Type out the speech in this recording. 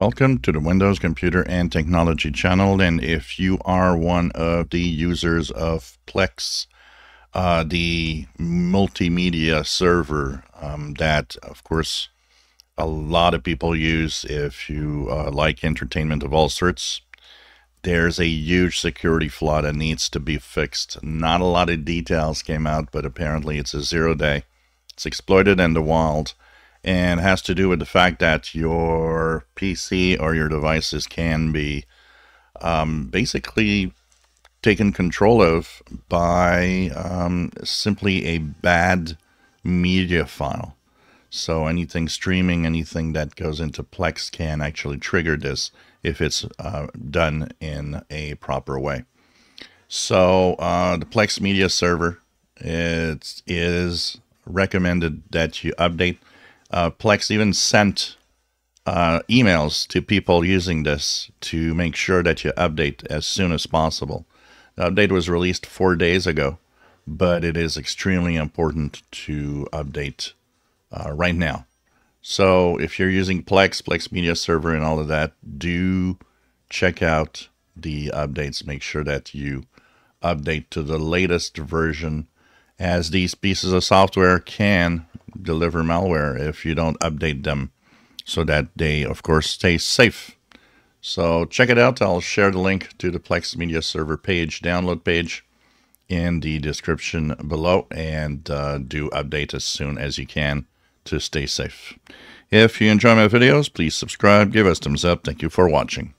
Welcome to the Windows Computer and Technology channel. And if you are one of the users of Plex, uh, the multimedia server um, that, of course, a lot of people use if you uh, like entertainment of all sorts, there's a huge security flaw that needs to be fixed. Not a lot of details came out, but apparently it's a zero day. It's exploited in the wild and has to do with the fact that your PC or your devices can be um, basically taken control of by um, simply a bad media file. So anything streaming, anything that goes into Plex can actually trigger this if it's uh, done in a proper way. So uh, the Plex media server it is recommended that you update uh, Plex even sent uh, emails to people using this to make sure that you update as soon as possible. The update was released four days ago, but it is extremely important to update uh, right now. So if you're using Plex, Plex Media Server, and all of that, do check out the updates. Make sure that you update to the latest version, as these pieces of software can deliver malware if you don't update them so that they, of course, stay safe. So check it out. I'll share the link to the Plex Media Server page, download page in the description below and uh, do update as soon as you can to stay safe. If you enjoy my videos, please subscribe, give us thumbs up. Thank you for watching.